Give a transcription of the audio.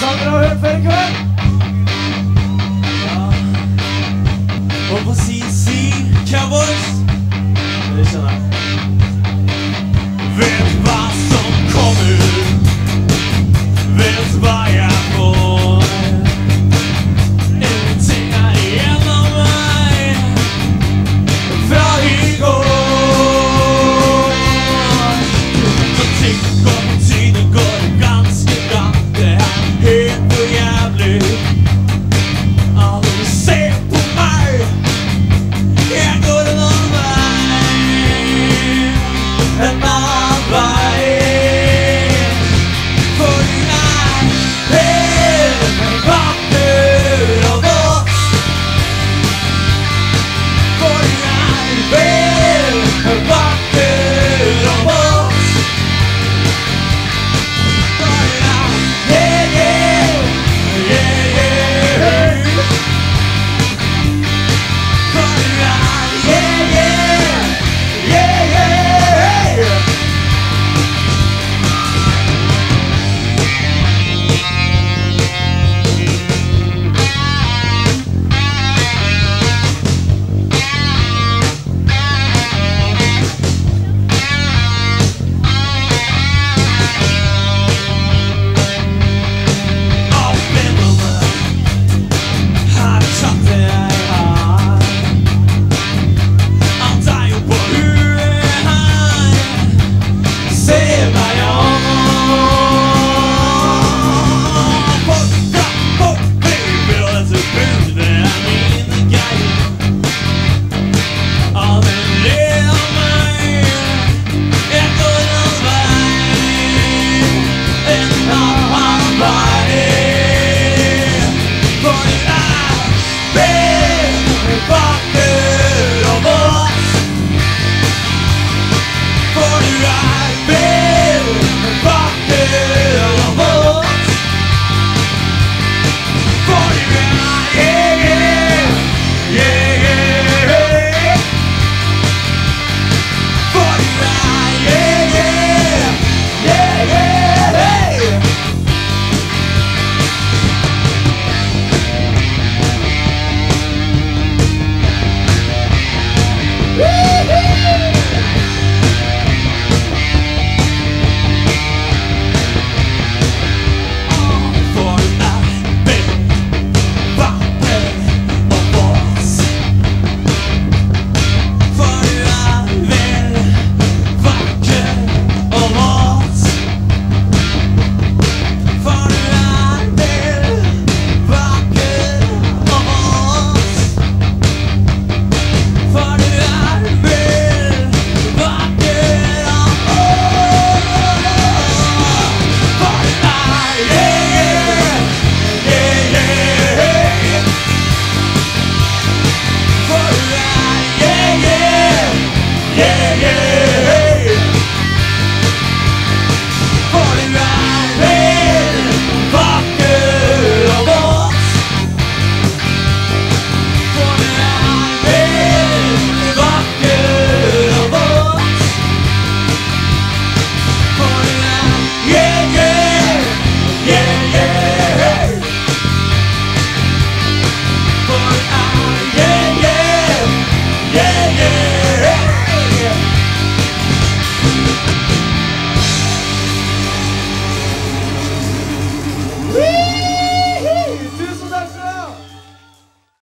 sanger har hørt før i kveld? Ja. Og på CC Cowboys. Det kjenner jeg.